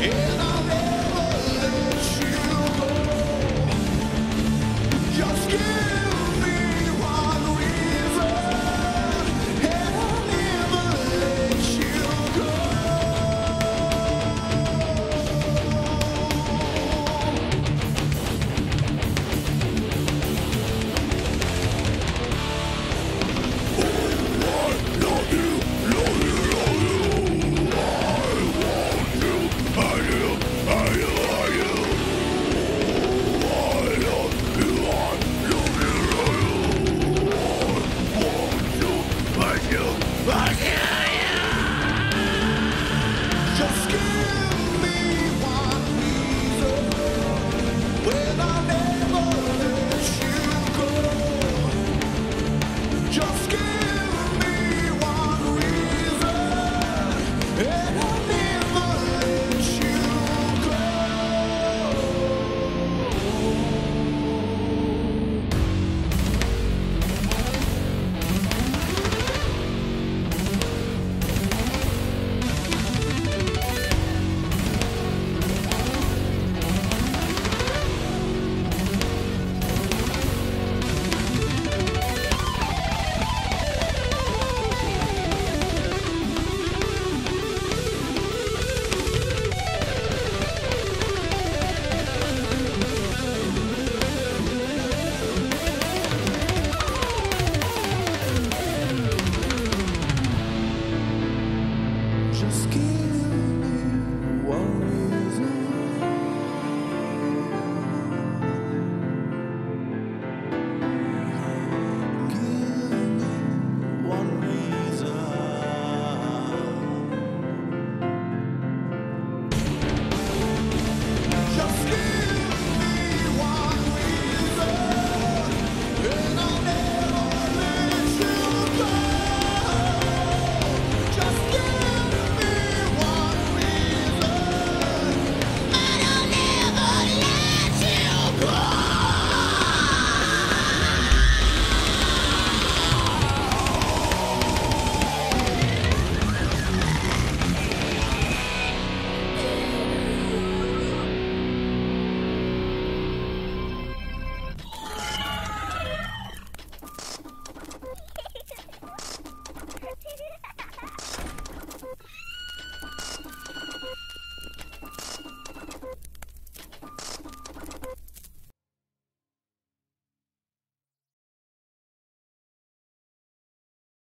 Yeah. just keep